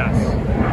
Yes.